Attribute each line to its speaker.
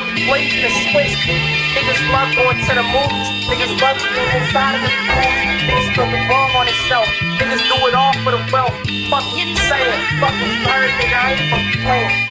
Speaker 1: the switch. Niggas love going to the movies. Niggas love being inside of the movies. Niggas put the bomb on itself. Niggas do it all for the wealth. Fuck you saying. Fuck what you heard, nigga. I ain't fucking playing.